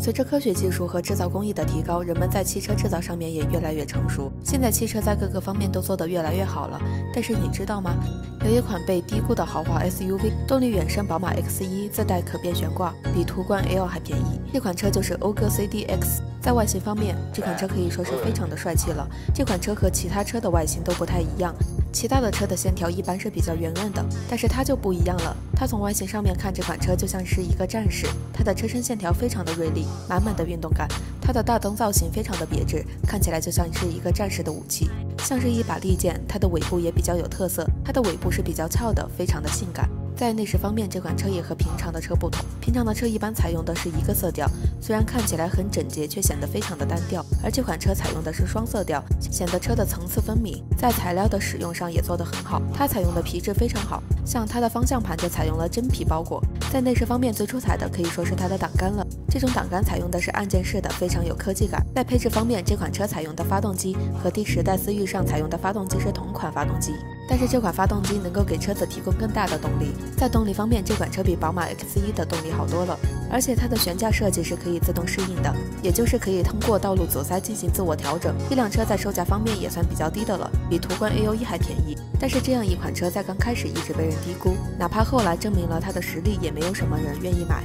随着科学技术和制造工艺的提高，人们在汽车制造上面也越来越成熟。现在汽车在各个方面都做得越来越好了。但是你知道吗？有一款被低估的豪华 SUV，动力远胜宝马 X1，自带可变悬挂，比途观 L 还便宜。这款车就是讴歌 CDX。在外形方面，这款车可以说是非常的帅气了。这款车和其他车的外形都不太一样。其他的车的线条一般是比较圆润的，但是它就不一样了。它从外形上面看，这款车就像是一个战士。它的车身线条非常的锐利，满满的运动感。它的大灯造型非常的别致，看起来就像是一个战士的武器，像是一把利剑。它的尾部也比较有特色，它的尾部是比较翘的，非常的性感。在内饰方面，这款车也和平常的车不同。平常的车一般采用的是一个色调，虽然看起来很整洁，却显得非常的单调。而这款车采用的是双色调，显得车的层次分明。在材料的使用上也做得很好，它采用的皮质非常好，像它的方向盘就采用了真皮包裹。在内饰方面最出彩的可以说是它的挡杆了，这种挡杆采用的是按键式的，非常有科技感。在配置方面，这款车采用的发动机和第十代思域上采用的发动机是同款发动机。但是这款发动机能够给车子提供更大的动力。在动力方面，这款车比宝马 X1 的动力好多了，而且它的悬架设计是可以自动适应的，也就是可以通过道路阻塞进行自我调整。这辆车在售价方面也算比较低的了，比途观 L1 还便宜。但是这样一款车在刚开始一直被人低估，哪怕后来证明了它的实力，也没有什么人愿意买。